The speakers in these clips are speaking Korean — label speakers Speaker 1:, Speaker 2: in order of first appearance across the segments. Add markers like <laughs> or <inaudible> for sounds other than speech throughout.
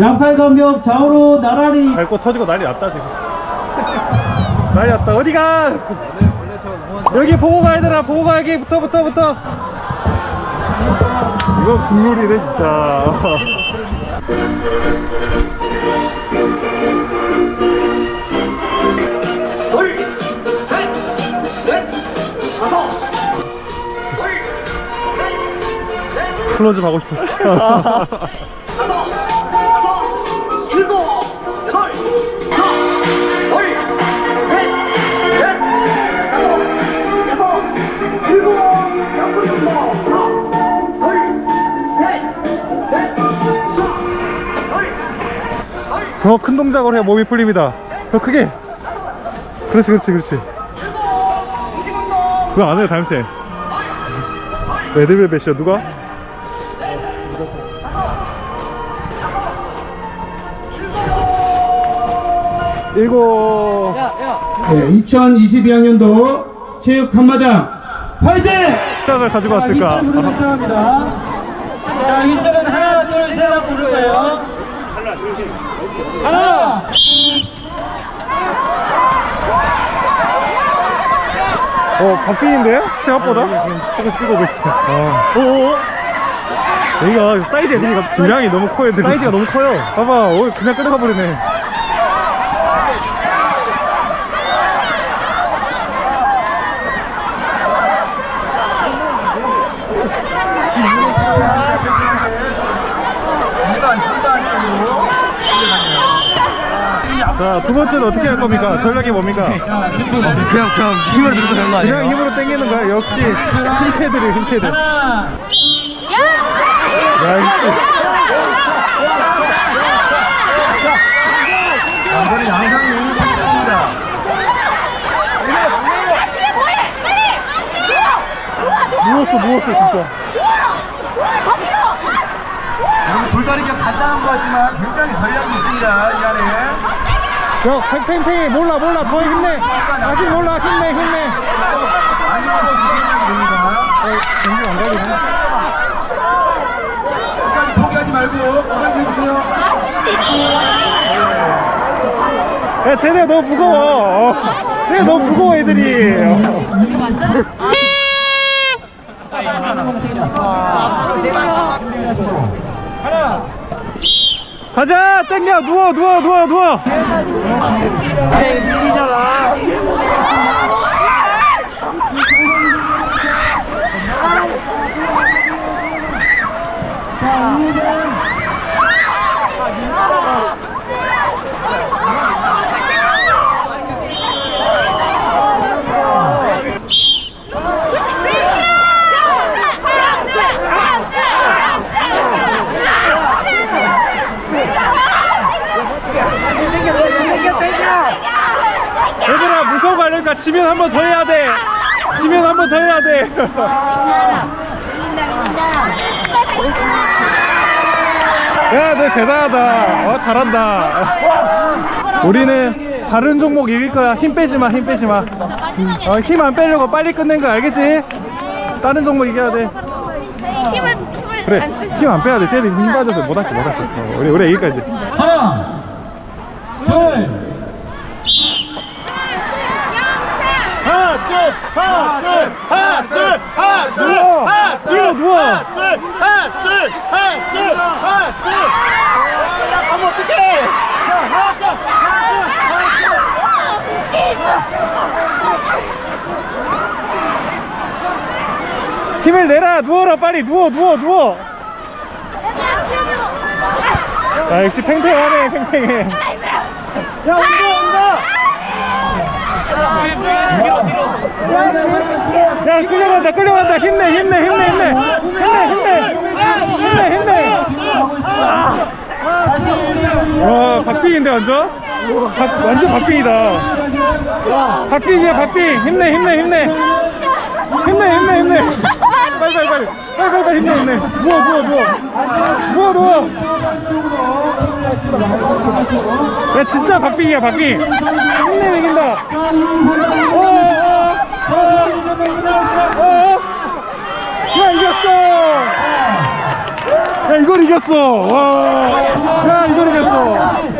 Speaker 1: 양팔 간격 좌우로 나란히.
Speaker 2: 밟고 터지고 난리 났다 지금. 난리 났다. 어디가? 여기 보고 가야 되라 보고 가 여기 붙어 붙어 붙어. 이거 국룰이네 진짜. 클로즈 가고 싶었어 <laughs> 더큰 동작으로 해 몸이 풀립니다. 더 크게. 그렇지 그렇지 그렇지. 그거 안 해요 다임씨 레드벨벳이요 누가? 일곱
Speaker 1: 네, 2022학년도 체육 한마당 화이팅!
Speaker 2: 시작을 가지고 왔을까
Speaker 1: 시작합니다. 자, 휘슬은 하나, 둘, 셋 하고 부를 거예요. 하나!
Speaker 2: 어 박빈인데요? 생각보다? 지금 조금씩 끌고 오고 있어 어. 오 여기가 사이즈 애들이 질량이 너무 커요 애들이 사이즈가 너무 커요 봐봐 오, 그냥 끌어가 버리네 자, 두 번째는 어떻게 할 겁니까? 전략이 뭡니까?
Speaker 3: 그냥 그냥 힘을 들고 되는 거
Speaker 2: 그냥 힘으로 당기는 거야. 역시 힘 패드를 힘 패드.
Speaker 1: 하나!
Speaker 2: 야, 이씨.
Speaker 1: 이번에 양상이 바뀌었습니다.
Speaker 2: 누웠어, 누웠어, 진짜.
Speaker 1: 불다리가 간단한 것 같지만 굉장히 전략이 있습니다. 이 안에.
Speaker 2: 야, 팽팽팽이 몰라, 몰라. 더 힘내. 다시 몰라. 힘내, 힘내. 경기 안 걸리네.
Speaker 1: 끝까지 포기하지 말고 끝까지 해주세요.
Speaker 2: 야, 쟤네 너무 무거워. 어. 쟤네 너무 무거워, 애들이. 가자! 땡겨! 누워, 누워, 누워, 누워! 얘들아, 무서워 가려니까 지면 한 번 더 해야 돼! 지면 한 번 더 해야 돼! 야, 너 대단하다. 어, 잘한다. 우리는 다른 종목 이길 거야. 힘 빼지 마, 힘 빼지 마. 어, 힘 안 빼려고 빨리 끝낸 거 알겠지? 다른 종목 이겨야 돼.
Speaker 4: 힘을 힘을
Speaker 2: 그래. 힘 안 빼야 돼. 쟤들 힘 빠져서 못 할게, 못 할게. 어, 우리, 우리 여기까지.
Speaker 1: 하나, 둘,
Speaker 2: 하나, 둘, 하나, 둘, 하나, 둘, 하나, 둘, 하나, 둘. 하나, 둘, 하나, 둘, 하나, 둘, 하나, 둘. 하면 어떡해? 힘을 내라 누워라 빨리 누워 누워 누워 야 역시 팽팽하네 팽팽해 야 온다 온다 야 끌려간다, 끌려간다. 힘내, 힘내, 힘내, 힘내. 힘내, 힘내. 힘내, 힘내. 아. 와, 박빙인데, 완전? 박, 완전 박빙이다. 박빙이야, 박빙. 힘내, 힘내, 힘내. 힘내, 힘내, 힘내. 빨리, 빨리, 빨리. 빨리, 빨리, 빨리 힘내, 힘내. 누워, 누워, 누워. 누워, 누워. 야, 진짜 박빙이야, 박빙. 힘내, 이긴다. 오, 오. 야 이겼어 야 이걸 이겼어 와야 이걸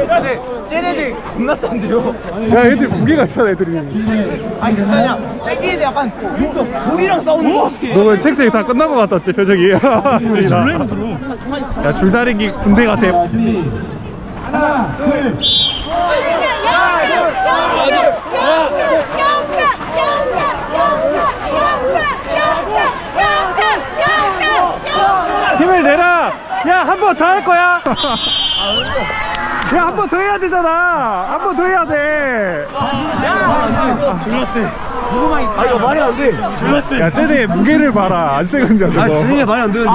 Speaker 5: 근데 쟤네들 겁나 싼데요?
Speaker 2: 야 애들 무게가 있잖아 애들이
Speaker 5: 아니 그게 아니라 땡기는데 약간 도- 돌이랑 싸우는 거 같아
Speaker 2: 너왜 책책이 다 끝난 것 같았지 표정이 졸라 힘들어 야 줄다리기 군대 가세요 힘을 내라 야 한 번 더 할 거야 야 한 번 더 해야 되잖아 한 번 더 해야
Speaker 5: 돼아 이거 말이 안돼
Speaker 2: 야, 쟤네 무게를 봐라. 안 세건데, 저거.
Speaker 5: 말이 안 되는데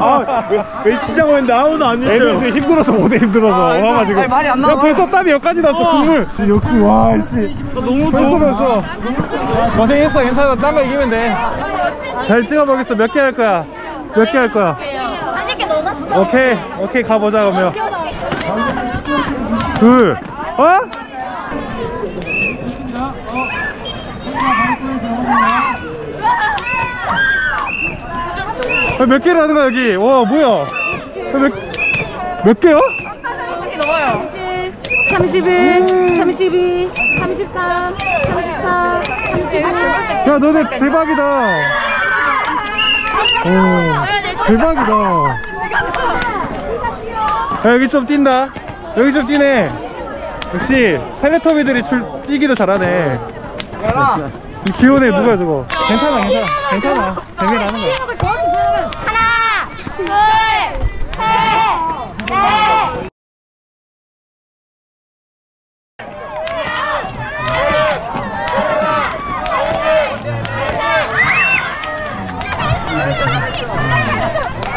Speaker 2: 아, 왜 치자고 했는데 아무도 안 했어요. 애들 지금 힘들어서 못해, 힘들어서. 와가지고.
Speaker 5: 아니, 말이 안
Speaker 2: 야,
Speaker 5: 나와.
Speaker 2: 벌써 땀이 여기까지 났어, 국물. 역시, 와, 씨.
Speaker 5: 너무
Speaker 2: 벌써 벌써. 고생했어, 괜찮아. 딴거 이기면 돼. 잘 찍어보겠어. 몇 개 할 거야? 몇 개 할 거야?
Speaker 6: 게 넣어놨어.
Speaker 2: 오케이, 오케이, 가보자, 그러면. 둘, 어? 아, 몇 개를 하는 거야 여기? 와 뭐야? 아, 몇, 몇 개요?
Speaker 4: 31, 32, 33, 34, 35.
Speaker 2: 야 너네 대박이다. 오, 대박이다. 야, 여기 좀 뛴다. 여기 좀 뛰네. 역시 텔레토비들이 출 뛰기도 잘하네. 이 귀여운 애 누구야 저거? 괜찮아 괜찮아 괜찮아 재미나는 거야.
Speaker 6: 하나, 둘, 셋, 넷.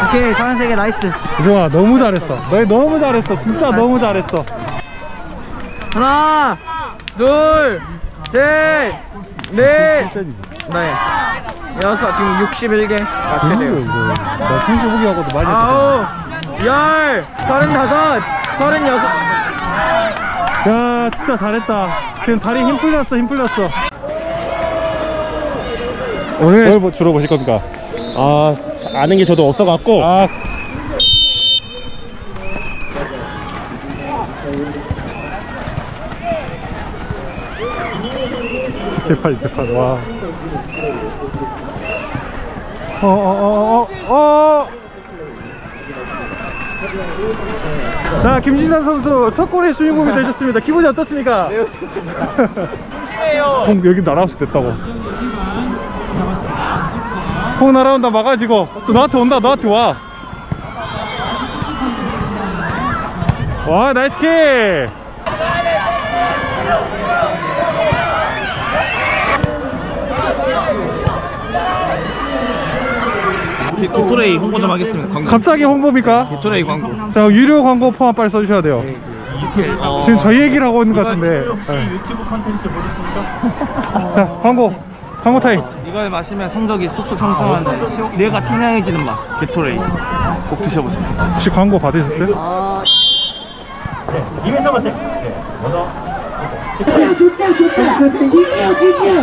Speaker 5: 오케이 33개 nice
Speaker 2: 이종아 너무 잘했어. 너희 너무 잘했어. 진짜 너무 잘했어.
Speaker 5: 하나 둘 셋 넷 네. 여섯 지금 61개 아
Speaker 2: 이거 이거. 나 생수보기 하고도 많이
Speaker 5: 아홉 열 서른다섯 서른여섯.
Speaker 2: 야 진짜 잘했다. 지금 다리 힘 풀렸어 힘 풀렸어. 오늘 뭘뭐 주로 보실 겁니까?
Speaker 7: 아 아는 게 저도 없어갖고.
Speaker 2: 아. 진짜 개판이 개판 와 어어어어어 어, 어. 자 김진산 선수 첫 골의 주인공이 되셨습니다 기분이 어떻습니까? 매우 좋습니다 <laughs> 공 여기 날아왔을 때 됐다고 공 날아온다 막아지고 또 너한테 온다 너한테 와. 와 nice 킥.
Speaker 7: 게토레이 홍보 좀 하겠습니다. 광고.
Speaker 2: 갑자기 홍보입니까?
Speaker 7: 게토레이 광고.
Speaker 2: 자 유료 광고 포함 빨리 써주셔야 돼요.
Speaker 7: 어,
Speaker 2: 지금 저희 얘기를 하고 있는 것 같은데.
Speaker 7: 혹시
Speaker 2: 네.
Speaker 7: 유튜브 컨텐츠 보셨습니까?
Speaker 2: 자 광고 광고 타임.
Speaker 7: 이걸 마시면 성적이 쑥쑥 상승하는데 시- 뇌가 청량해지는 맛. 게토레이. 꼭 드셔보세요.
Speaker 2: 혹시 광고 받으셨어요?
Speaker 7: 이민서 마세요. 네. 먼저.
Speaker 1: 좋다 좋다 드디어 드디어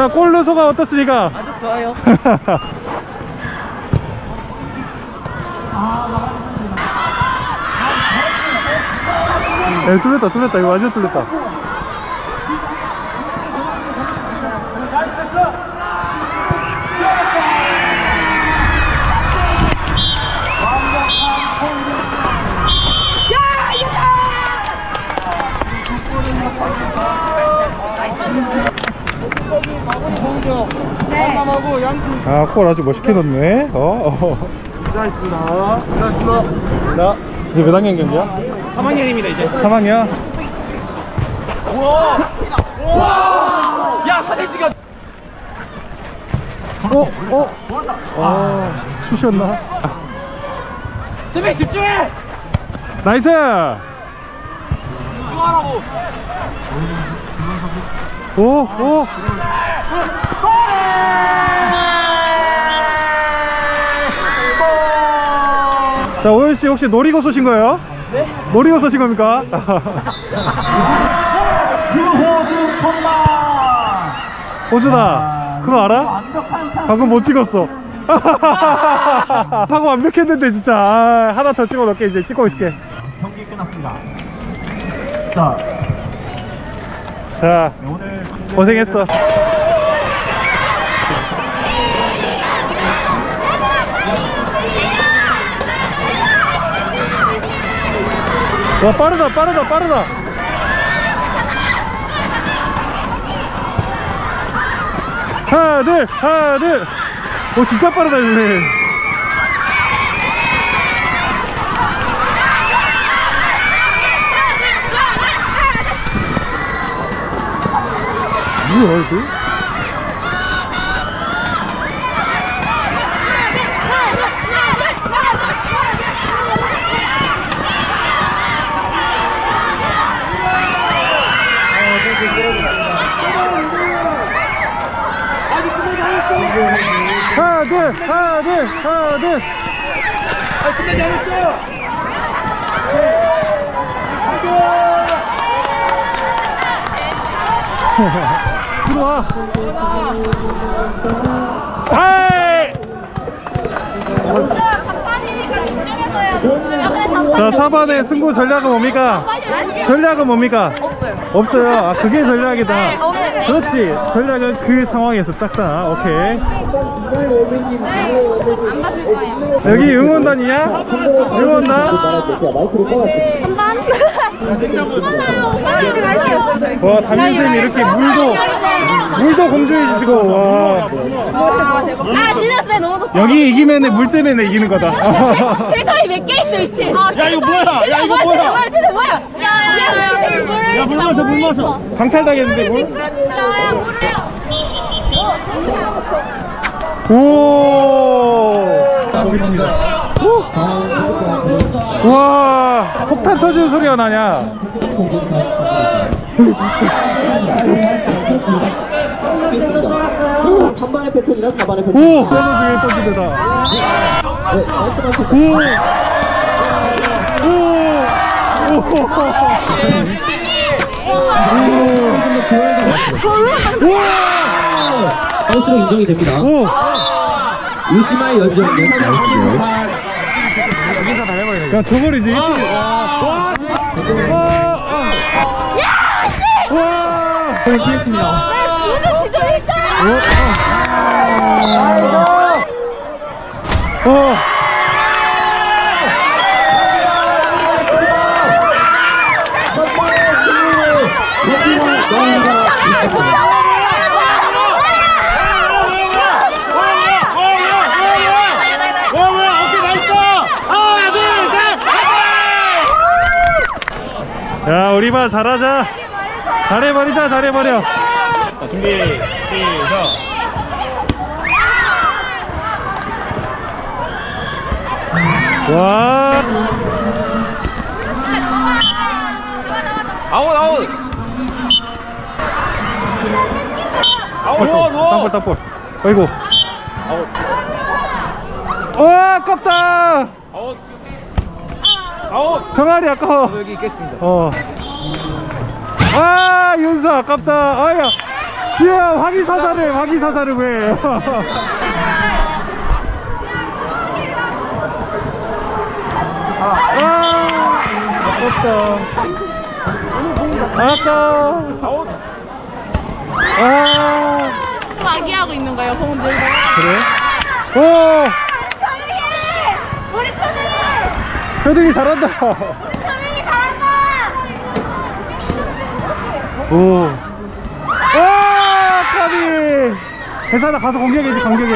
Speaker 2: 자, 골 소가 어떻습니까?
Speaker 5: 아주 좋아요
Speaker 2: 에 <laughs> 뚫렸다, 뚫렸다. 이거 완전 뚫렸다. 아, 골 아주 멋있게 넣네. 어, 어.
Speaker 1: 수고하셨습니다.
Speaker 2: 자, 이제 몇 학년 경기야?
Speaker 5: 3학년입니다 이제
Speaker 2: 3학년?
Speaker 5: 야 사진 찍어
Speaker 2: 어? 어? 아, 슛이었나?
Speaker 5: 수비 집중해
Speaker 2: nice!
Speaker 5: 집중하라고
Speaker 2: 오, 오! 자, 오현 씨 혹시 놀이고 쏘신 거예요? 네. 놀이고 쏘신 겁니까? <laughs> 호준아, 그거 알아? 방금 못 찍었어. <laughs> 방금 완벽했는데 진짜 아, 하나 더 찍어 놓을게 이제 찍고 있을게.
Speaker 5: 경기 끝났습니다
Speaker 1: 자,
Speaker 2: 자, 고생했어. 와 빠르다 빠르다 빠르다. 하나 둘 하나 둘오 진짜 빠르다 이제 뭐야 이거 하나 둘 하나 둘 하나 둘 들어와 아이
Speaker 4: 간판이니까 집중해서 해야 돼.
Speaker 2: 자 4번의 승부 전략은 뭡니까? 전략은 뭡니까?
Speaker 4: 없어요.
Speaker 2: 아 그게 전략이다
Speaker 4: 네, 없는데.
Speaker 2: 그렇지 전략은 그 상황에서 딱딱 오케이
Speaker 4: 네. 안 봐줄 거예요.
Speaker 2: 여기 응원단이야? 응원단?
Speaker 4: 3번. <laughs>
Speaker 2: 와 담임선생님이 이렇게 물도 물도 공조해 주시고
Speaker 8: 와아 지났어요 너무 좋다
Speaker 2: 여기 이기면 물 때문에 이기는 거다 <laughs>
Speaker 8: 최소위 몇개 있어 위치
Speaker 1: 야, 이거 뭐야? 야, 이거 뭐야?
Speaker 8: 최소 뭐야
Speaker 4: 물.
Speaker 1: 야, 물 마셔, 물 마셔.
Speaker 2: 강탈당했는데 뭘? 오 보겠습니다 와 폭탄 터지는 소리가 나냐
Speaker 9: 오, 3번의 패턴이나 4번의 패턴.
Speaker 2: 오 떨어지게 터지다
Speaker 9: 선수로 인정이 됩니다.
Speaker 2: 오!
Speaker 9: 유시마의 연주였는
Speaker 2: 야 저거리지 와! 와!
Speaker 9: 피했습니다.
Speaker 4: 무슨 일자.
Speaker 2: 어! 야 우리 반 잘하자. 잘해버리자 잘해버려.
Speaker 5: 자 준비 시작.
Speaker 2: 와.
Speaker 5: 아웃 아웃. 아웃 누워 누워
Speaker 2: 땅볼 땅볼. 아이고.
Speaker 5: 아웃.
Speaker 2: 와 아깝다.
Speaker 5: 아웃. 아웃.
Speaker 2: 병아리 아까워.
Speaker 5: 여기 있겠습니다.
Speaker 2: 어. 아, 윤수 아깝다. 아야. 지혜야, 화기사살을, 화기사살을 왜. 아, 아깝다.
Speaker 5: 아웃
Speaker 2: 아,
Speaker 4: 마기하고 있는 거예요. 공 들고.
Speaker 2: 그래? 오!
Speaker 8: 우리 편이
Speaker 2: 표정이 잘한다.
Speaker 8: 편이 잘한다
Speaker 2: 오. 아, 까비. 괜찮아, 가서 공격해, 이제 공격해.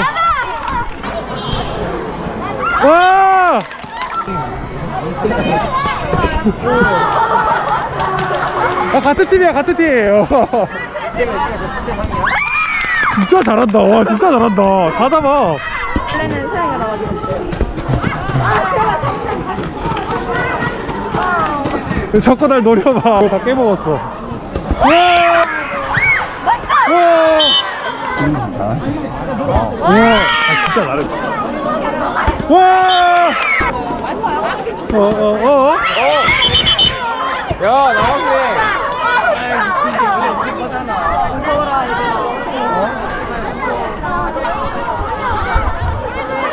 Speaker 2: 와! 아, 같은 팀이야, 같은 팀이에요. 진짜 잘한다. 와, 진짜 잘한다. 다 잡아.
Speaker 4: 원래는 소영이가 나와가지고.
Speaker 2: 자꾸 날 노려봐. 다 깨먹었어. 와! 아, 진짜 잘했어. 와! 어, 어, 어?
Speaker 5: 야 나왔네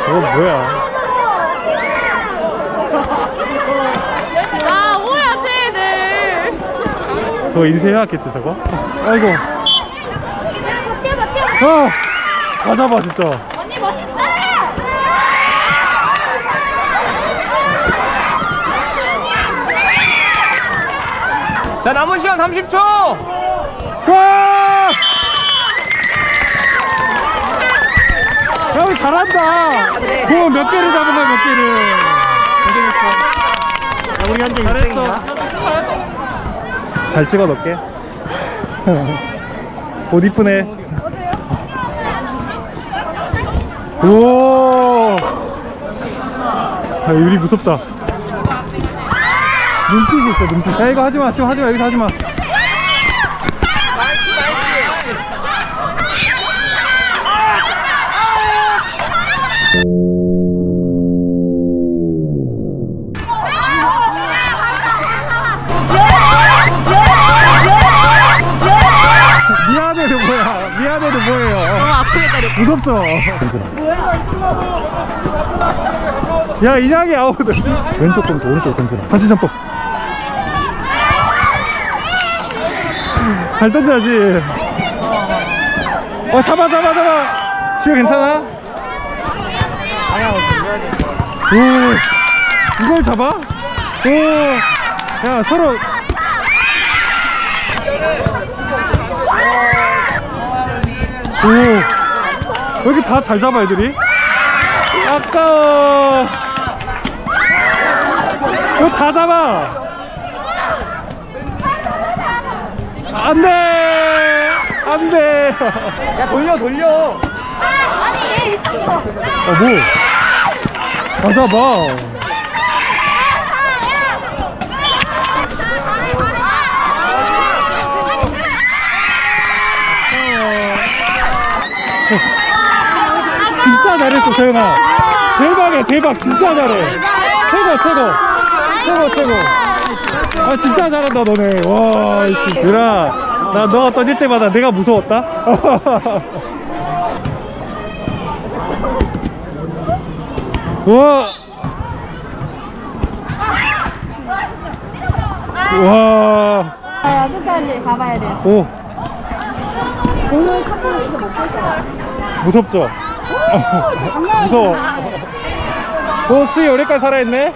Speaker 2: 저거 뭐야?
Speaker 4: 아, 뭐야, 쟤들.
Speaker 2: 저거 인쇄해왔겠지, 저거? 아이고.
Speaker 4: 버텨, 버텨.
Speaker 2: 아! 다 잡아, 진짜.
Speaker 4: 언니 멋있어!
Speaker 5: 자 남은 시간 30초
Speaker 2: 와! 형 잘한다. 공몇 개를 잡은 거야 몇 개를. 고생했어. 우리 현재 잘했어. 잘 찍어 놓게. 옷 이쁘네. 오. 아, 유리 무섭다. 눈빛이 있어 눈빛. 야 이거 하지 마. 지금 하지 마. 여기서 하지 마. 무섭죠? 야 인양이 아웃. 왼쪽 검수 오른쪽 검수라. 다시 점프. 잘 던져야지. 어 잡아 잡아 잡아. 지효 괜찮아? 오 이걸 잡아? 오 야 서로. 오 여기 다 잘 잡아 애들이 아까워 이거 다 잡아 안돼 안돼
Speaker 5: 야 돌려 돌려
Speaker 4: 아니, 얘 있었어.
Speaker 2: 어뭐 다 잡아 진짜 잘했어 세연아. 대박이야 대박. 진짜 잘해. 최고 최고. 최고 최고. 아 진짜 잘한다 너네. 와 이씨. 유라 나 너가 던질 때마다 내가 무서웠다? 와 와,
Speaker 4: 아, 끝까지 가봐야 돼.
Speaker 2: 오,
Speaker 4: 오늘 샷볼을 진짜 못 봤어.
Speaker 2: 무섭죠? 무서워. 오, 수희 오래까지 살아있네?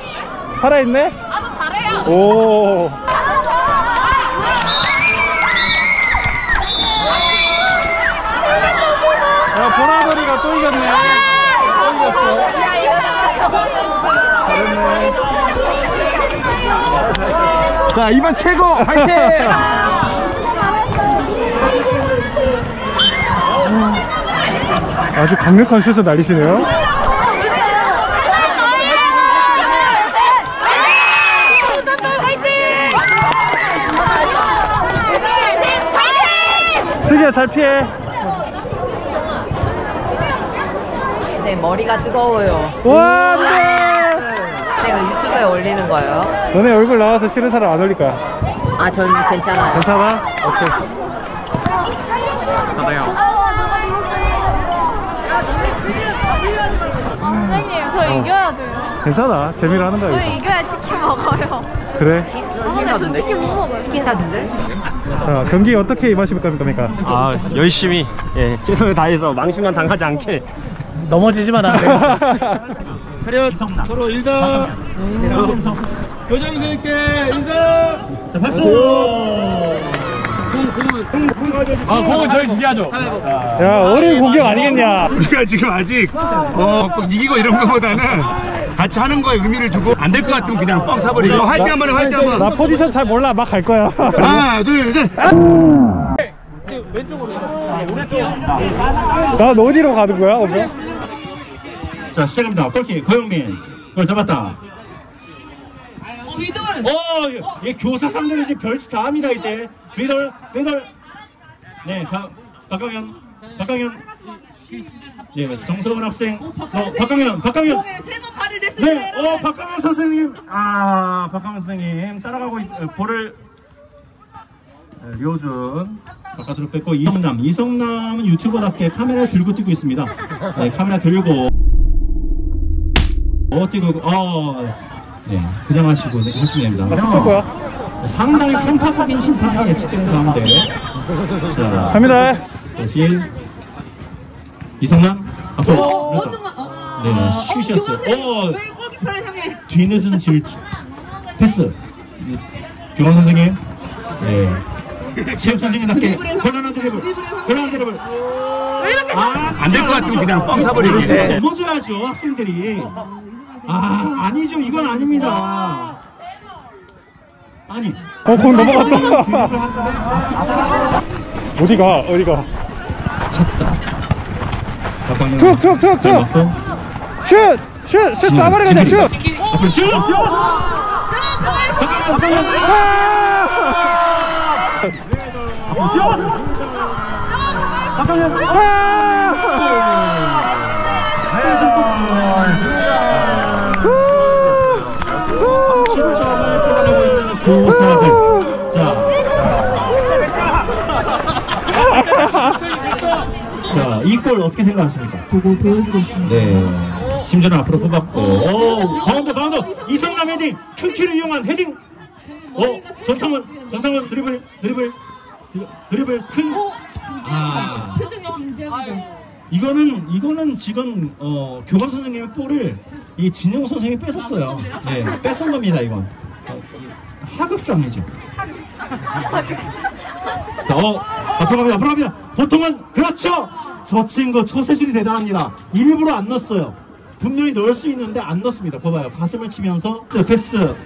Speaker 2: 살아있네?
Speaker 4: 나도 잘해요.
Speaker 2: 오. 야, 보라돌이가 또 이겼네. 또 이겼어. 잘했네.
Speaker 5: 자 이번 최고 화이팅 <laughs>
Speaker 2: 아주 강력한 슛을 날리시네요. 슬기야, 잘 피해.
Speaker 10: 네, 머리가 뜨거워요.
Speaker 2: 와, 안 돼!
Speaker 10: 제가 유튜브에 올리는 거예요.
Speaker 2: 너네 얼굴 나와서 싫은 사람 안 올릴 거야.
Speaker 10: 아, 전 괜찮아요.
Speaker 2: 괜찮아? 오케이.
Speaker 4: 선생님, 저 이겨야 돼요.
Speaker 2: 괜찮아. 재미로 하는 거야.
Speaker 4: 저
Speaker 2: 이거.
Speaker 4: 이겨야 치킨 먹어요.
Speaker 2: 그래.
Speaker 10: 치킨 사준대?
Speaker 4: 치킨 못 먹어요.
Speaker 10: 치킨 사준대?
Speaker 2: 자, 경기 어떻게 임하실 겁니까?
Speaker 7: 아 열심히 예 최선을 다해서 망신만 당하지 않게
Speaker 9: 넘어지지만 않네. <laughs>
Speaker 7: 차렷 서로 인사 교장 선생님께 인사 자 박수
Speaker 5: 아 공은 저희 지지하죠.
Speaker 2: 야 어린 공격 아니겠냐?
Speaker 1: 우리가 지금 아직 어, 꼭 이기고 이런 거보다는 같이 하는 거에 의미를 두고 안 될 것 같으면 그냥 뻥 사버리고 화이팅 한번 해 화이팅
Speaker 2: 나
Speaker 1: 한번.
Speaker 2: 포지션 잘 몰라. 막 갈 거야.
Speaker 1: 하나 둘셋.
Speaker 2: 난 어디로 가는 거야 오늘?
Speaker 7: 자 시작합니다. 골키 고영민. 골 잡았다. 어, 얘, 얘 교사 상대로 이제 별짓 다 합니다 이제 미들 미들. 네 가, 박강현 박강현. 예 정서원 학생. 어, 박강현 박강현
Speaker 8: 세번 발을
Speaker 7: 네, 어, 박강현 선생님. 아, 박강현 선생님. 따라가고 있, 어, 볼을. 네, 류호준. 바깥으로 뺐고 이성남. 이성남은 유튜버답게 카메라 들고 뛰고 있습니다. 네, 카메라 들고. 어 뛰고 어, 네, 그냥 하시고 네, 하시면 됩니다.
Speaker 2: 할 거야
Speaker 7: 상당히 편파적인 심판이 예측되는 가운데. 자
Speaker 2: 갑니다.
Speaker 7: 다시 이성남 앞으로. 네, 슛이었어요. 어,
Speaker 8: 골키퍼를 향해?
Speaker 7: 뒤늦은 질주 패스. 교원 선생님. 네. 체육 선생님답게 곤란한 드리블 곤란한 드리블
Speaker 1: 안될 것 같으면 그냥 뻥 사버리고
Speaker 7: 넘어져야죠 학생들이. 아 아니죠. 이건 아닙니다 아니.
Speaker 2: 어공 넘어갔다. <laughs> 어디가 어디가?
Speaker 7: 박광현
Speaker 2: 툭, 툭, 툭, 툭.
Speaker 7: 맞고.
Speaker 2: 슛! 슛! 슛 슛!
Speaker 7: 앞으로 슛 뽑아내고 있는 교사들 자 자, 이 골 어떻게 생각하십니까? 보고 있습니다. 네. 심지어는 앞으로 뽑았고, 오, 바운드, 바운드! 이성남 헤딩! 큰 키를 이용한 헤딩! 어, 전상원, 전상원 드리블, 드리블, 드리- 드리블, 큰. 아. 이거는, 이거는 지금, 어, 교감 선생님의 볼을 이 진영 선생님이 뺏었어요. 네, 뺏은 겁니다, 이건. 어, 하극상이죠. 자, 어, 앞으로 갑니다, 앞으로 갑니다. 보통은, 그렇죠! 저 친구 처세술이 대단합니다. 일부러 안 넣었어요. 분명히 넣을 수 있는데 안 넣습니다. 봐봐요. 가슴을 치면서 패스, 패스.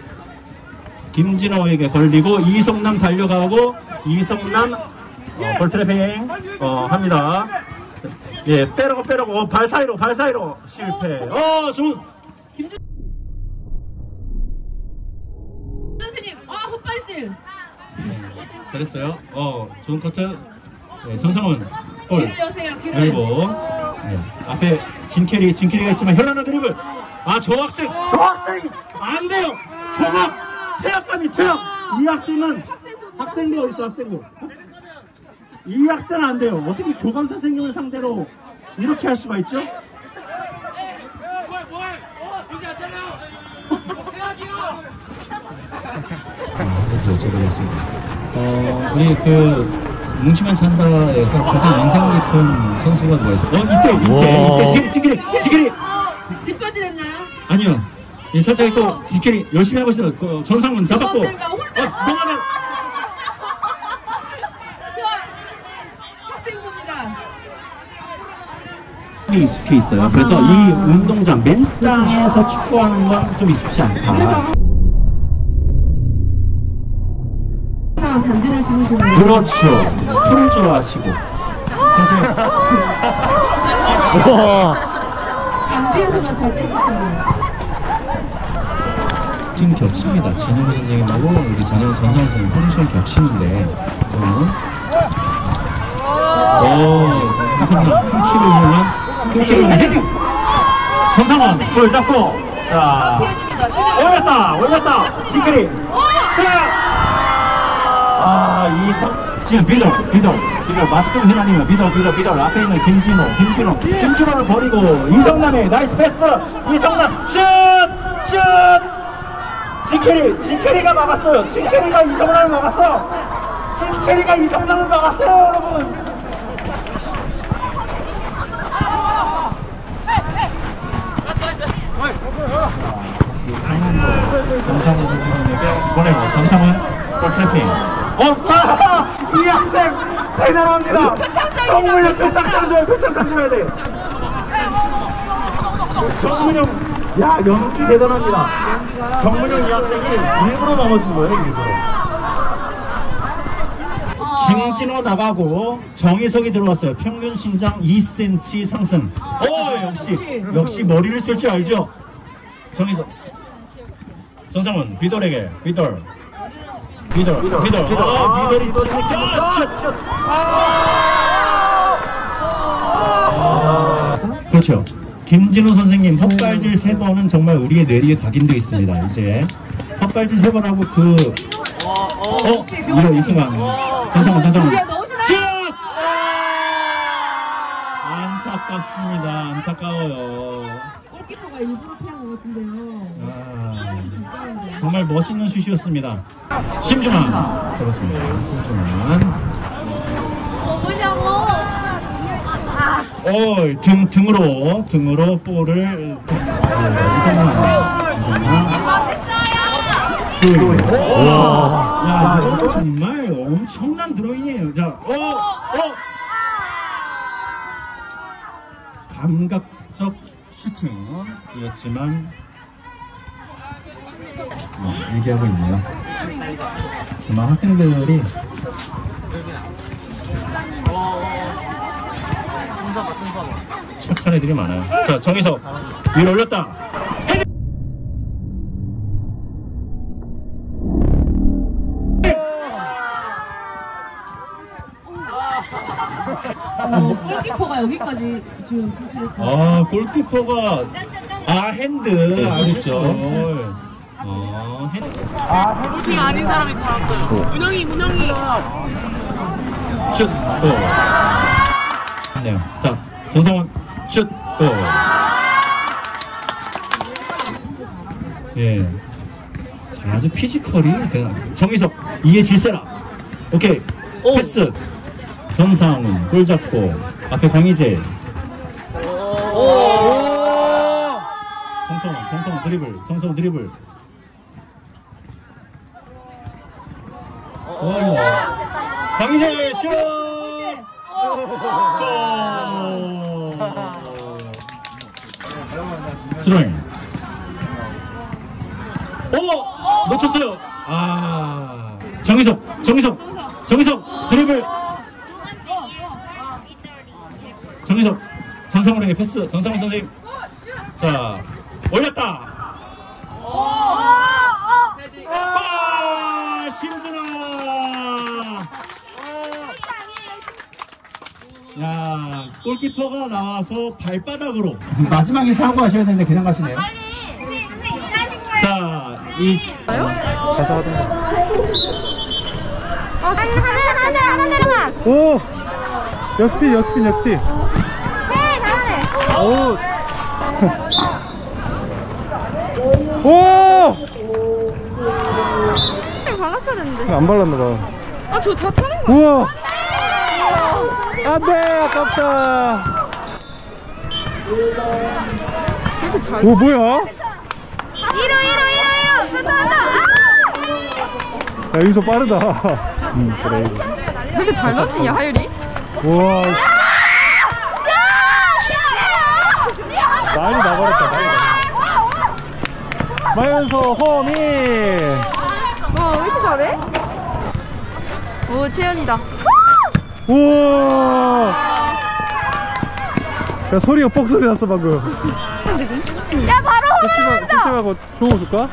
Speaker 7: 김진호에게 걸리고, 이성남 달려가고, 이성남, 어, 볼트래핑, 어, 합니다. 예, 빼라고, 빼라고, 어, 발 사이로, 발 사이로, 실패. 어, 좋은,
Speaker 8: 선생 헛발질
Speaker 7: 잘했어요. 어, 좋은 커트. 네, 전상훈, 골.
Speaker 8: 여세요
Speaker 7: 그리고 네, 앞에 진캐리 진캐리가 있지만 현란한 드리블 아 저 학생 저 학생 안 돼요 정학 퇴학감이 퇴학 이 학생은 학생부 어디 있어 학생부 이 학생은 안 돼요 어떻게 교감 선생님을 상대로 이렇게 할 수가 있죠? 그렇죠, 제가했습니다 어, 우리 그 뭉치면 찬다에서 가장 인상 깊은 선수가 누가 있어? 어, 이때, 이때, 이때, 지기리, 지기리, 지기리.
Speaker 8: 뒷바질 했나요?
Speaker 7: 아니요. 예, 살짝 또 지키리 열심히 하고 있어요. 그 전상문 잡았고. 어,
Speaker 8: 혼자.
Speaker 7: 넘어가.
Speaker 8: 학생부입니다
Speaker 7: 익숙해 있어요. 그래서 이 운동장 맨 땅에서 축구하는 건 좀 익숙치 않다.
Speaker 8: 잔디를 심으시는
Speaker 7: 그렇죠. 풀을 좋아하시고. 사실
Speaker 8: 잔디에서만 잘 되시는
Speaker 7: 지금 겹칩니다. 진영 선생님하고 우리 전현 전상 선생님 포지션 겹치는데. 저는 오 이성남 큰 키를 이용한 큰 키를 이용한 헤딩! 전상원 골 잡고. 자 올렸다 올렸다. 지크리 자 아 이성 지금 비더 비더 비더. 마스크 휘날리며 비더 비더 비더. 앞에 있는 김진호 김진호. 김진호를 버리고 이성남의 나이스 패스. 이성남 슛슛! 지케리, 지케리가 막았어요. 지케리가 이성남을 막았어. 지케리가 이성남을 막았어요, 여러분. 정상훈 선생님에게 보내고 정상훈 볼 트래핑. 어, 자, <laughs> 이 학생 대단합니다. 정문영 표창장 줘야 표창장 줘야 돼. 정문영, 야 연기 대단합니다. 정문영 이 학생이 일부러 넘어진 거예요, 일부러. 김진호 나가고 정희석이 들어왔어요. 평균 신장 2cm 상승. 어 역시 역시 머리를 쓸 줄 알죠. 정희석. 정상훈 비돌에게 비돌. 비돌 비돌. 아 비돌이 치니까 슛. 아, 그렇죠. 김진호 선생님 헛발질 세 번은 정말 우리의 뇌리에 각인되어 있습니다. 이제 헛발질 세 번 하고 그 어? 이런 이 순간 전성훈 슛! 안타깝습니다 안타까워요
Speaker 8: 골키퍼가 일부러 피한 것 같은데요.
Speaker 7: 아, 정말 멋있는 슛이었습니다 심중환 잡았습니다 심중환 어, 등, 등으로, 등으로 볼을, 네, 이성만. 둘. 와. 야, 이거 정말 엄청난 드로잉이에요. 자, 어, 어. 감각적 슈팅이었지만, 어, 얘기하고 있네요. 정말 학생들이 착한 애들이 많아요. 자, 정희석 위로 올렸다.
Speaker 8: 여기까지 지금 진출했어요.
Speaker 7: 아, 골키퍼가 아 핸드 아쉽죠. 아, 핸드.
Speaker 3: 골킹 아닌 사람이 들어왔어요. 문영이 문영이.
Speaker 7: 슛 또. 네. 자, 전성원 슛 또. 예. 자, 아주 피지컬이 대단. 정희석 이에 질세라. 오케이. 패스. 전상훈 골 잡고 앞에 강희재. 정성원, 정성원 드리블, 정성원 드리블. 오. 강희재 슛! 스로잉. 오! 놓쳤어요. 아. 정희석, 정희석, 정희석 드리블. 정희석, 전상훈에게 패스. 전상훈 선생님. 자, 올렸다. 아, 심준아. 야, 골키퍼가 나와서 발바닥으로 마지막에 사고하셔야 되는데 그냥 가시네요. 자, 이
Speaker 2: 가서 하던가.
Speaker 4: 어, 하늘, 하늘, 하늘 내려가.
Speaker 2: 오! 역스핀, 역스핀, 역스핀.
Speaker 4: 네, 잘하네. <laughs>
Speaker 2: 오! 오!
Speaker 4: 발랐어야 되는데.
Speaker 2: 안 발랐나봐.
Speaker 4: 아, 저 다 타는 거.
Speaker 2: 우와! 안 돼! 아깝다!
Speaker 4: 이렇게 잘.
Speaker 2: 오, 뭐야?
Speaker 4: 1호, 1호, 1호, 1호. 됐다, 됐다. 아!
Speaker 2: 야, 여기서 빠르다. <laughs> 음, 그래.
Speaker 4: 왜 이렇게 잘 맞지냐, 하율이?
Speaker 2: 우와, 난리 나버렸다, 난리 마연소 호미!
Speaker 4: 와, 왜 이렇게 잘해? 오, 채연이다.
Speaker 2: 우와! 야, 소리가 뻑 소리 났어, 방금.
Speaker 4: 야, 바로
Speaker 2: 찝찝하, 찝찝하고 좋은 거 줄까?
Speaker 4: 야,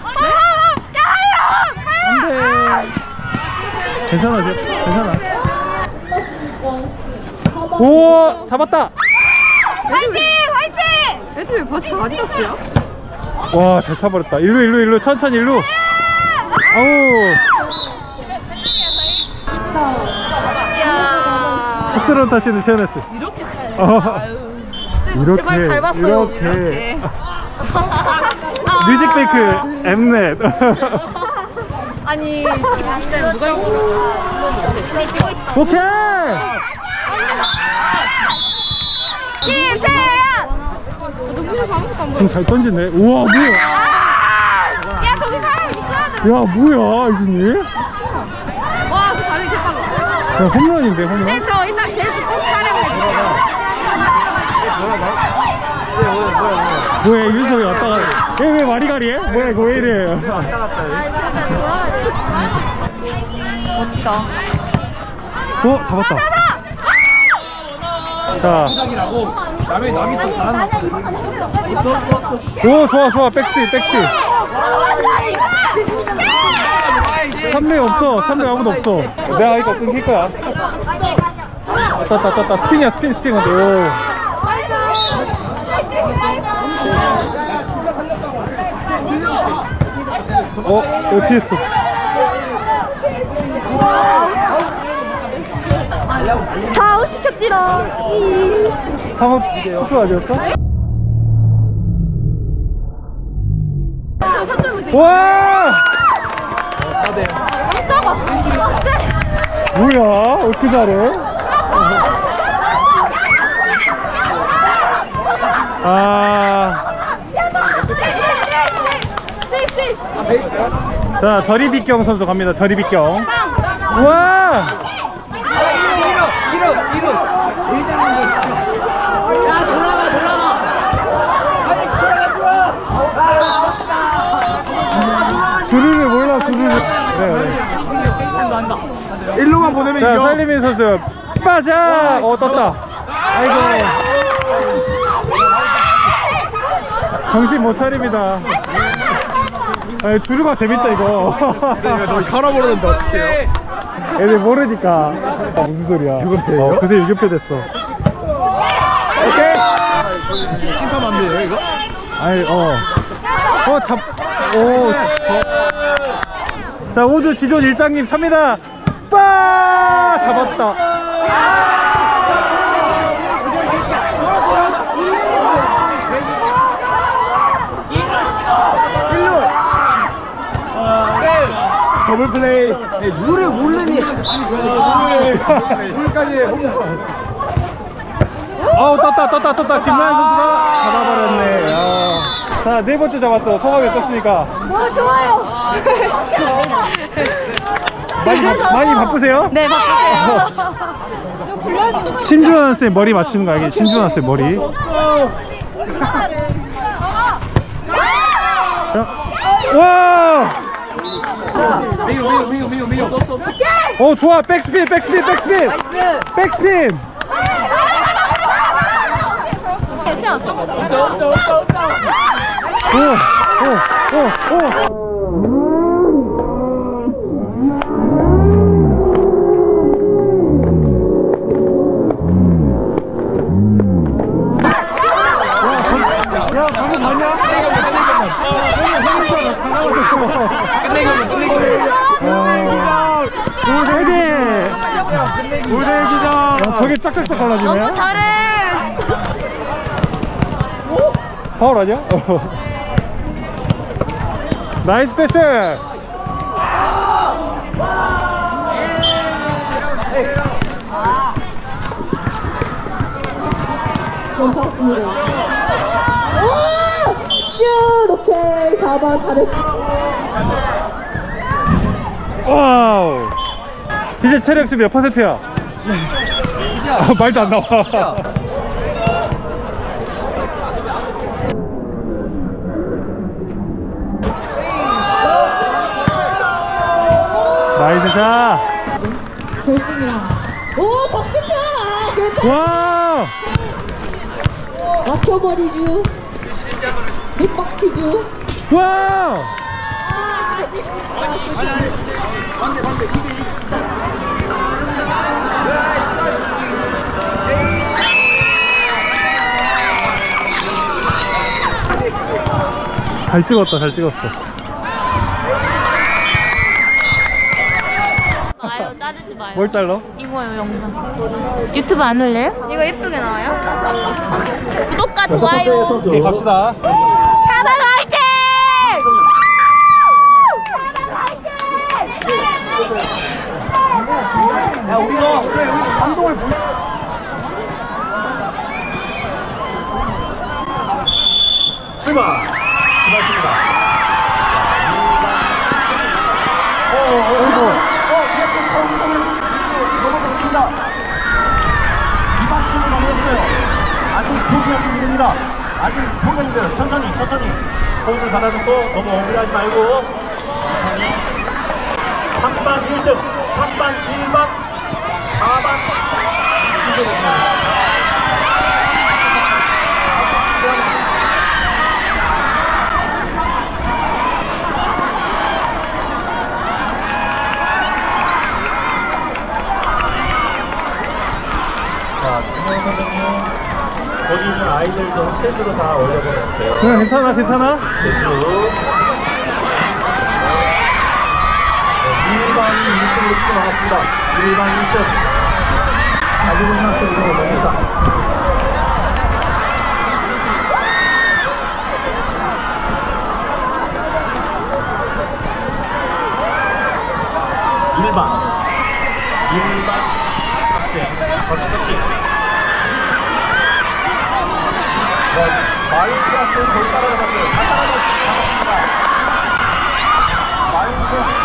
Speaker 4: 하율아!
Speaker 2: 안 돼. 괜찮아, 쟤. 괜찮아. 오! 잡았다!
Speaker 4: 화이팅! 화이팅! 애들 왜 바지 다 아디다스야?
Speaker 2: 와, 잘 차버렸다. 일로, 일로, 일로. 천천히, 일로. 아우.
Speaker 4: 이야.
Speaker 2: 쑥스러운 탓이는 세연했어.
Speaker 4: 이렇게
Speaker 2: 어. 이렇게.
Speaker 4: 제발 밟았어요.
Speaker 2: 이렇게. <laughs> 뮤직뱅크 엠넷.
Speaker 4: 아니, 진짜 누가 이거.
Speaker 2: 오케이!
Speaker 4: 김채연! 너
Speaker 2: 좀잘 던지네. 우와, 뭐야.
Speaker 4: 야, 저기 사람 있어야 돼.
Speaker 2: 야, 뭐야, 이진이? 야, 홈런인데 홈런?
Speaker 4: 네, 저 이따 제주 꼭 촬영해주세요.
Speaker 2: 뭐야 윤석이 왔다 가 얘왜 와리가리해? 뭐야 이거 왜 이래
Speaker 4: 아, 약간 좋아하네. 멋지다.
Speaker 2: 어 잡았다 자
Speaker 3: 남의 남이 또 잘하는
Speaker 2: 오 좋아 좋아. 백스피 백스피 3대 없어. 3대 아무도 없어. 내가 이거 끊길 거야. 떴다 떴다 스핀이야 스핀 스핀 근데 오. 어? 왜 피했어
Speaker 4: 다 아웃시켰지롱.
Speaker 2: 상업 수수 아니었어? 와!
Speaker 4: 깜짝아. 빡세.
Speaker 2: 뭐야? 어떻게 잘해? 아. 자, 저리비경 선수 갑니다. 저리비경. 우와! 주르를 몰라, 주르를. 네.
Speaker 1: 일로만 보내면
Speaker 2: 자,
Speaker 1: 이겨.
Speaker 2: 살리민 선수. 빠져! 어, 떴다. 아이고. 정신 못 차립니다. 아, 주르가 재밌다, 이거.
Speaker 1: 너 혈압 오르는데 어떡해요?
Speaker 2: 애들 모르니까. 아, 무슨 소리야. 6연패예요? 어, 그새 6연패 됐어. 오케이.
Speaker 1: 심판 안 돼요 이거?
Speaker 2: 아이, 어. 어, 잡, 오. 어. 자, 우주 지존 일장님 찹니다. 빠! 잡았다. 더블 플레이.
Speaker 3: 물을 모르니.
Speaker 2: 물까지. 어우 떴다 떴다 떴다 김나연 선수가 잡아버렸네 야. 자, 네 번째 잡았어. 소감이 어떻습니까?
Speaker 4: 너무 좋아요.
Speaker 2: 많이, 바, 많이 바쁘세요?
Speaker 4: 네, 바쁘세요. 좀.
Speaker 2: 신준환 쌤 머리 맞추는 거 알겠지? 신준환 쌤 머리. 자, 와!
Speaker 3: 미유 미유 미유 미유 미유.
Speaker 2: 어, 좋아. 백스 고대기! 고대기장! 야, 저게 짝짝짝 갈라지네.
Speaker 4: 너무 잘해.
Speaker 2: 파울 아니야? 어. 나이스 패스!
Speaker 8: 슛! 오케이. 4번 잘했어.
Speaker 2: 와우! 이제 체력 수몇 퍼센트야? 아, 말도 안 나와. 나이스 샷!
Speaker 8: 결승이랑. 오, 박준표! 아, 괜찮아.
Speaker 2: 와!
Speaker 8: 막혀버리죠. 뒷박치죠.
Speaker 2: 와! 잘 찍었다, 잘 찍었어.
Speaker 4: 마요, 자르지 마요.
Speaker 2: 뭘 잘라?
Speaker 4: 이거요, 영상. 유튜브 안 올래요? 이거 예쁘게 나와요? 구독과 좋아요.
Speaker 2: 오케이, 갑시다.
Speaker 4: 1번
Speaker 3: 고맙습니다. 어어어 어이구 어 이렇게
Speaker 7: 성공을 넘어졌습니다.
Speaker 2: 이박수를 넘었어요. 아직
Speaker 7: 포기하기 이릅니다. 아직 평균인데요. 천천히 천천히. 공을 받아줬고 너무 억울하지 말고 천천히. 3반 1등 3반 1반 4반. 수준입니다 영 선생님, 거기 있는 아이들 좀 스탠드로 다 올려보내주세요.
Speaker 2: 그냥 괜찮아 괜찮아.
Speaker 7: 네, 1반이 1등으로 치고 나갔습니다. 1반 1등. 달리고 있는 학생으로 뭡니까? 일반 일반 학생 버튼 터치 네, 마이크 학생 거의 따라잡았어요. 다 따라잡았습니다. 마이크 학생.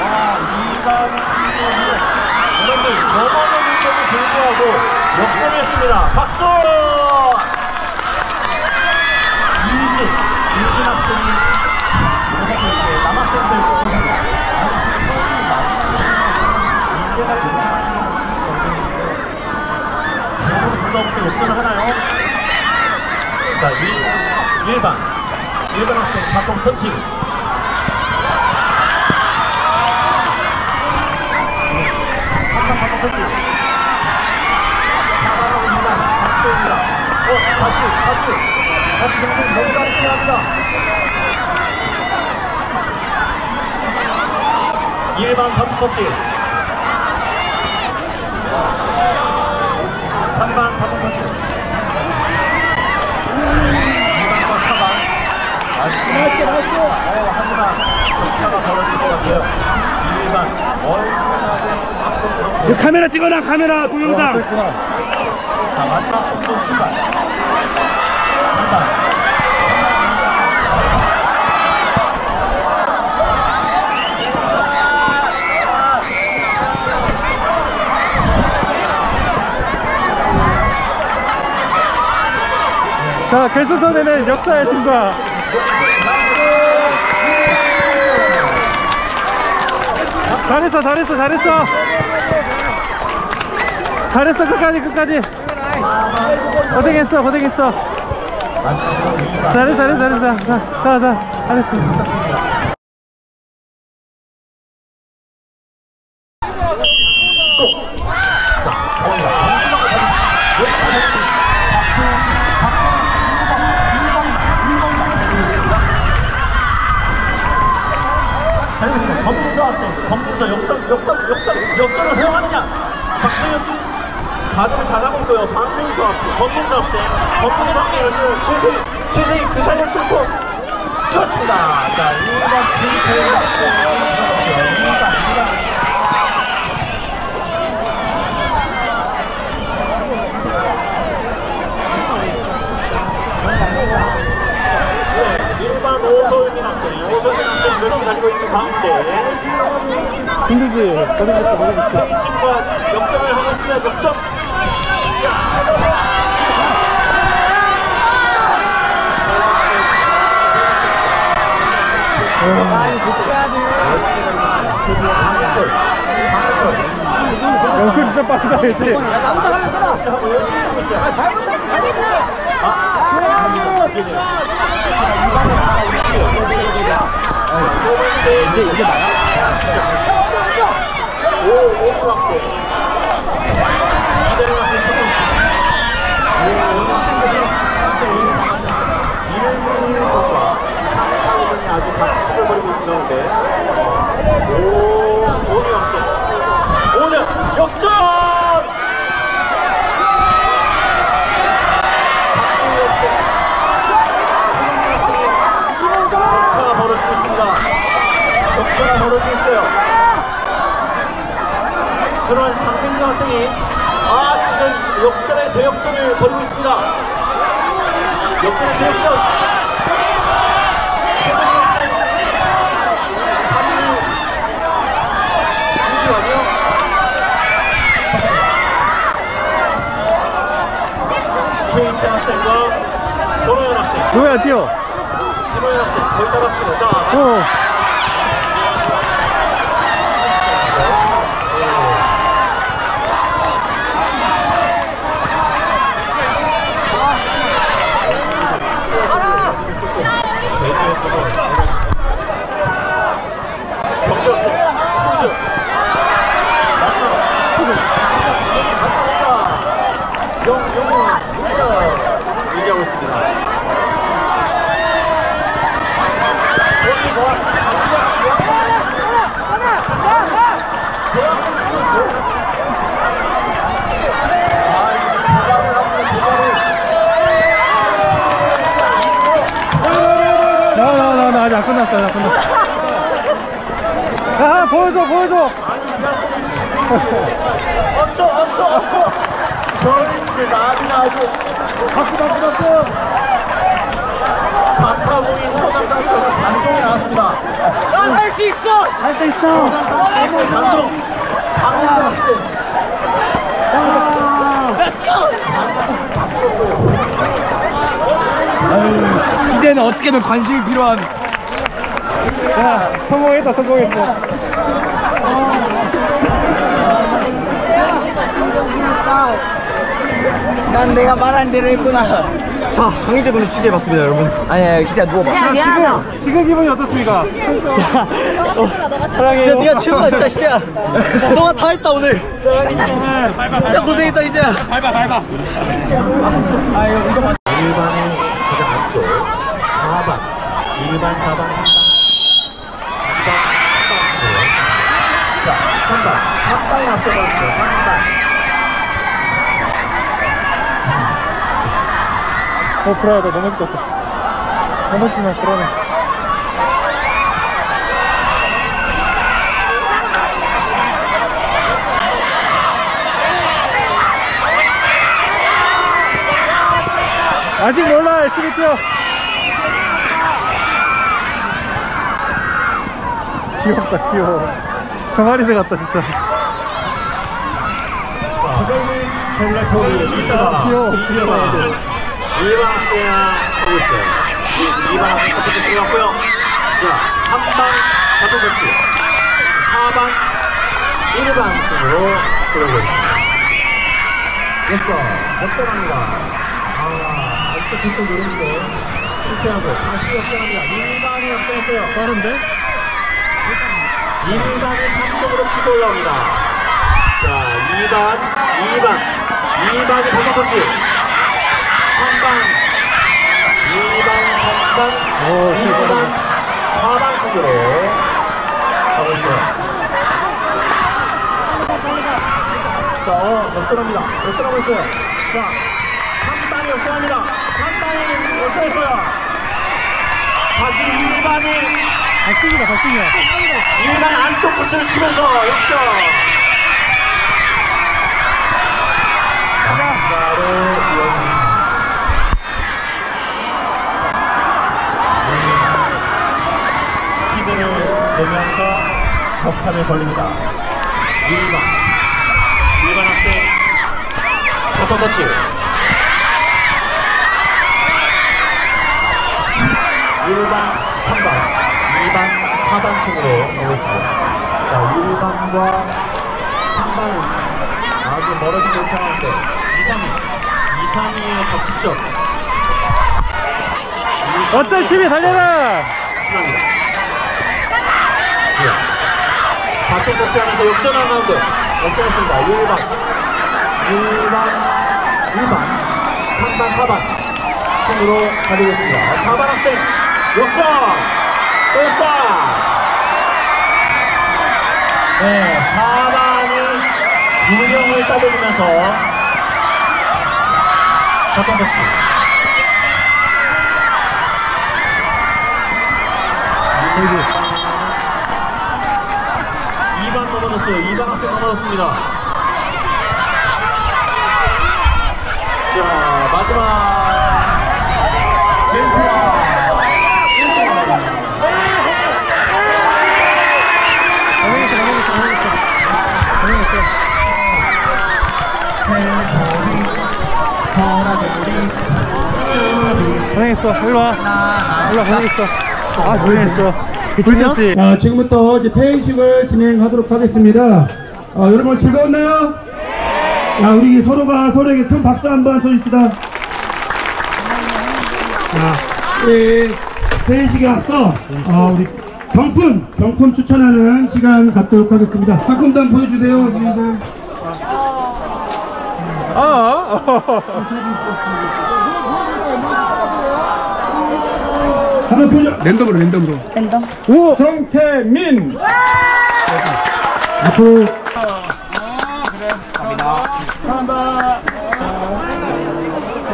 Speaker 7: 와, 2반 친구들. 여러분들, 넘어졌는데도 불구하고 역전했습니다. 박수! 이진, 이진 학생이 그래서 이제 남학생들 인계가 역전을 하나요? 자, 1, 1반. 1반 학생 바통 터치. 3반 바통 터치. 4반하고 2반 박수입니다. 어, 다시, 다시 다시 경쟁 너무 잘했어야 합니다. 1반 바통 터치 3반 바통 터치. 2반과 4반 나이스 나이스. 어, 하지만 격차가 벌어질 것 같아요. 1반 얼마나 앞선
Speaker 1: 이거 카메라 찍어놔 카메라 동영상
Speaker 7: 자 마지막 속속 출발. 2반
Speaker 2: 자 결승선에는 역사의 신과. 잘했어 잘했어 잘했어. 잘했어 끝까지 끝까지. 고생했어 고생했어. 잘했어 잘했어 잘했어. 자 자 자 잘했어
Speaker 7: 학생, 검문서 역전, 역전, 역전, 역전을 허용하느냐? 박수현 가드를 잘하고 있고요. 박민서 학생, 검문서 학생, 검문서 학생 열심히 최세희, 최세희 그 사이를 뚫고 쳤습니다. 자, 2번 김태현 학생, 2번, 2번. 네, 1번 오소윤 학생, 오소윤 학생 열심히 달리고 있는 가운데
Speaker 2: 힘들지 고생했어 고생했어
Speaker 7: 이 친구가 역전을 하고 있습니다. 역전. 자.
Speaker 2: 연습 진짜 빠르다 그치
Speaker 7: 열심히 하고 있어요. 아, 잘못했어, 잘못했어. 아, 세 번째 가운데. 오, 오구 학생. 오늘 역전! 박지우 학생. 이동규 학생이 격차가 벌어지고 있습니다. 격차가 벌어지고 있어요. 그러나 장민주 학생이 아 지금 역전의 재역전을 벌이고 있습니다. 역전의 재역전. 최성희 학생 3위 유지원이요.
Speaker 2: 뛰어.
Speaker 7: 김호연 학생 거의 따랐습니다. 자,
Speaker 2: 어.
Speaker 7: 경주 학생 포즈. 마지막. 영, 영은 우리가 유지하고 있습니다.
Speaker 2: 나, 나, 나, 나 아직 안 끝났어, 나 끝났어. 야, 보여줘, 보여줘.
Speaker 7: 엄청 엄청 엄청 결스 나비 아주 박수 박수 박수 자타공인 호남상처럼 단종이 나왔습니다
Speaker 3: 할수 있어!
Speaker 2: 할 수 있어.
Speaker 7: 호남상처럼 단종 강한 학생
Speaker 3: 이제는 어떻게든 관심이 필요한.
Speaker 2: 야, 성공했다, 성공했어.
Speaker 3: 난 내가 말한 대로 했구나.
Speaker 5: 자, 강희재 군의 취재해봤습니다, 여러분.
Speaker 3: 아니야, 진짜 누워봐.
Speaker 4: 야, 미안하다.
Speaker 2: 지금, 지금 기분이 어떻습니까? 사랑해요.
Speaker 5: 진짜 네가 최고다, 진짜, 진짜. <laughs> 너가 다 했다, 오늘. 진짜 고생했다, 이제.
Speaker 7: 일반의 가장 앞쪽 4반 1반 4반 3반 2반 3반 자 3반 3반이 앞서고 있어요 3반
Speaker 2: 어, 그래야 돼. 넘어질 것 같다. 넘어지면 그러네. 아직 몰라. 열심히 뛰어. 귀엽다, 귀여워. 병아리새 같다, 진짜.
Speaker 7: 있다
Speaker 2: 귀여워,
Speaker 7: 2반 학생 하고 있어요 2반 학생 첫 번째 들어갔고요 자 3반 자동 거치 4반 1반 학생으로 들어오고 있습니다 역전 역전합니다 아 역전 패스 노렸는데 실패하고 다시 역전합니다 1반이 역전했어요
Speaker 2: 빠른데?
Speaker 7: 1반이 3점으로 치고 올라옵니다. 자, 2반, 2반, 2반이 방금 터치. 3반, 2반, 3반,
Speaker 2: 오,
Speaker 7: 2반, 4반 순으로 가고 있어요. 자, 어, 역전합니다. 역전하고 있어요. 자, 3반이 역전합니다. 3반이 역전했어요. 다시 1반이
Speaker 2: 박빙이다, 박빙이야.
Speaker 7: 일반 안쪽 코스를 치면서 역전. 바로 이어집니다. 스피드를 내면서 격차를 벌립니다. 1반. 1반 학생. 바톤 터치. 1반, 3반, 2반, 4반 순으로 가겠습니다. 자, 1반과 3반은 아주 멀어진 않은데 2, 3위, 2, 3위의 격직전.
Speaker 2: 어쩔 팀이 달려라!
Speaker 7: 신합니다. 지야. 바톤 터치하면서 역전한 가운데 역전했습니다. 1반, 1반, 2반, 3반, 4반 순으로 가지고 있습니다. 4반 학생 역전! 또 역전! 네, 4반이 두 명을 따돌리면서 바톤 터치. 이반 넘어졌어요. 2반 학생 넘어졌습니다. 자, 마지막.
Speaker 2: 고생했어. 일로 와. 일로 와, 고생했어. 아, 고생했어. 불쳤지?
Speaker 1: 자, 지금부터 이제 폐회식을 진행하도록 하겠습니다. 어, 여러분 즐거웠나요? 자, 우리 서로가 서로에게 큰 박수 한번 쳐줍시다. 자, 우리 폐회식에 앞서 어, 우리 경품, 경품 추천하는 시간 갖도록 하겠습니다. 상품단 보여주세요, 선생님들.
Speaker 2: 아,
Speaker 1: 한 번 보여줘. 랜덤으로, 랜덤으로.
Speaker 2: 오! 정태민!
Speaker 1: 앞으로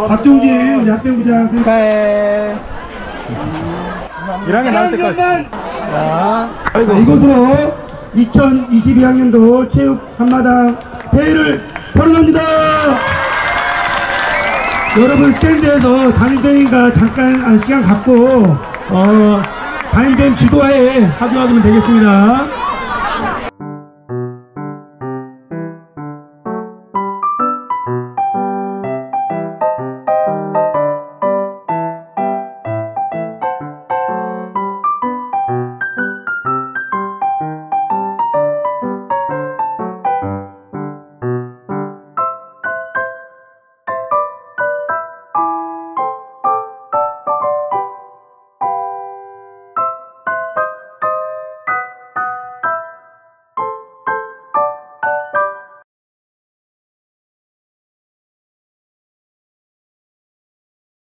Speaker 1: 박종진 우리 학생부장
Speaker 2: 1학년 나올 때까지. 자,
Speaker 1: 자, 이것으로 2022학년도 체육 한마당 대회를 벌어갑니다. 여러분 스탠드에서 담임선생님과 잠깐 아, 시간 갖고 어, 담임선생님 지도하에 합류하시면 되겠습니다.